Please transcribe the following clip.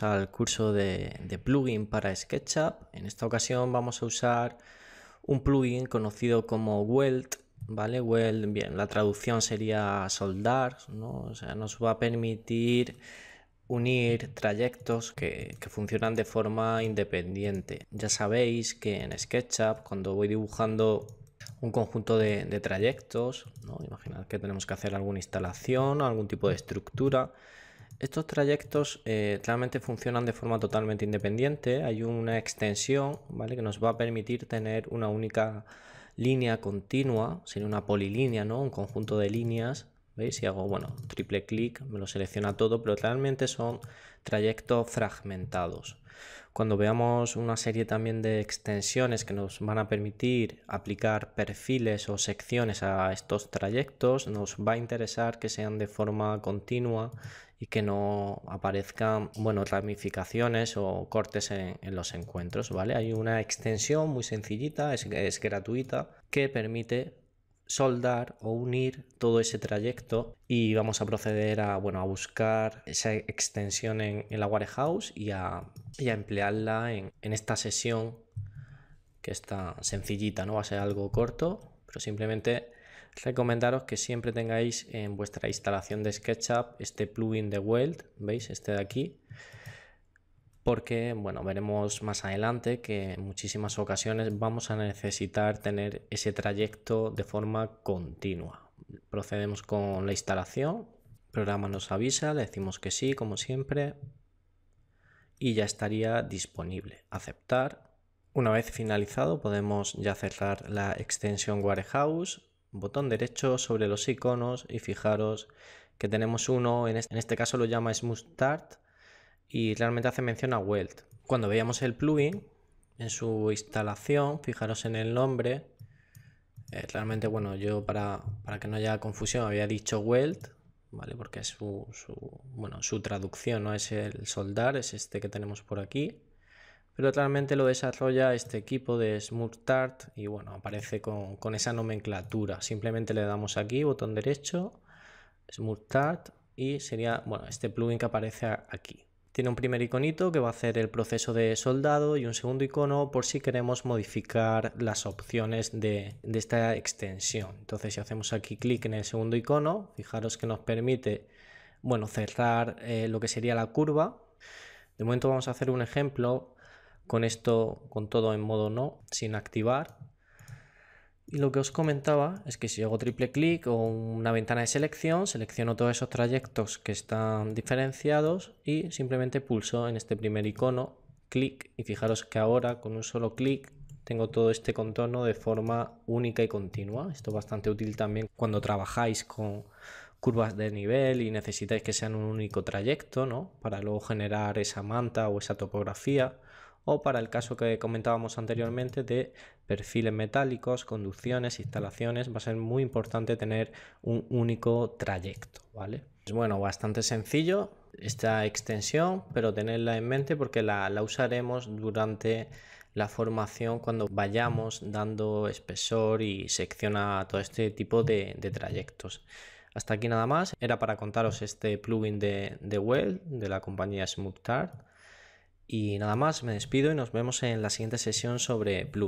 al curso de, plugin para SketchUp. En esta ocasión vamos a usar un plugin conocido como Weld. ¿vale? Weld, bien, la traducción sería soldar, ¿no? O sea, nos va a permitir unir trayectos que, funcionan de forma independiente. Ya sabéis que en SketchUp, cuando voy dibujando un conjunto de, trayectos, ¿no? imaginad que tenemos que hacer alguna instalación, algún tipo de estructura, estos trayectos eh, realmente funcionan de forma totalmente independiente. Hay una extensión ¿vale? que nos va a permitir tener una única línea continua, sería una polilínea, ¿no? un conjunto de líneas. ¿Veis? Si hago bueno, triple clic, me lo selecciona todo, pero realmente son trayectos fragmentados. Cuando veamos una serie también de extensiones que nos van a permitir aplicar perfiles o secciones a estos trayectos, nos va a interesar que sean de forma continua y que no aparezcan bueno, ramificaciones o cortes en, los encuentros. ¿vale? Hay una extensión muy sencillita, es, gratuita, que permite soldar o unir todo ese trayecto y vamos a proceder a, bueno, a buscar esa extensión en, la warehouse y a, a emplearla en, en, esta sesión que está sencillita, no va a ser algo corto, pero simplemente recomendaros que siempre tengáis en vuestra instalación de SketchUp este plugin de Weld, ¿veis? Este de aquí, porque bueno, veremos más adelante que en muchísimas ocasiones vamos a necesitar tener ese trayecto de forma continua. Procedemos con la instalación, el programa nos avisa, le decimos que sí, como siempre, y ya estaría disponible. Aceptar. Una vez finalizado podemos ya cerrar la extensión Warehouse, botón derecho sobre los iconos y fijaros que tenemos uno, en este caso lo llama Smooth Start, y realmente hace mención a Weld. Cuando veíamos el plugin en su instalación, fijaros en el nombre, eh, realmente, bueno, yo para, para, que no haya confusión había dicho Weld, ¿vale? Porque es su, su, bueno, su traducción, no es el soldar, es este que tenemos por aquí. Pero realmente lo desarrolla este equipo de SmoothTart y bueno, aparece con, esa nomenclatura. Simplemente le damos aquí, botón derecho, SmoothTart y sería, bueno, este plugin que aparece aquí. Tiene un primer iconito que va a hacer el proceso de soldado y un segundo icono por si queremos modificar las opciones de, de esta extensión. Entonces si hacemos aquí clic en el segundo icono, fijaros que nos permite bueno, cerrar eh, lo que sería la curva. De momento vamos a hacer un ejemplo con esto, con todo en modo no, sin activar. Y lo que os comentaba es que si hago triple clic o una ventana de selección, selecciono todos esos trayectos que están diferenciados y simplemente pulso en este primer icono, clic, y fijaros que ahora con un solo clic tengo todo este contorno de forma única y continua. Esto es bastante útil también cuando trabajáis con curvas de nivel y necesitáis que sean un único trayecto, ¿no? Para luego generar esa manta o esa topografía o para el caso que comentábamos anteriormente de perfiles metálicos, conducciones, instalaciones, va a ser muy importante tener un único trayecto, ¿vale? Es bueno, bastante sencillo esta extensión, pero tenerla en mente porque la, la usaremos durante la formación cuando vayamos dando espesor y sección a todo este tipo de, de trayectos. Hasta aquí nada más, era para contaros este plugin de, de Well de la compañía SmoothTart. Y nada más, me despido y nos vemos en la siguiente sesión sobre plugins.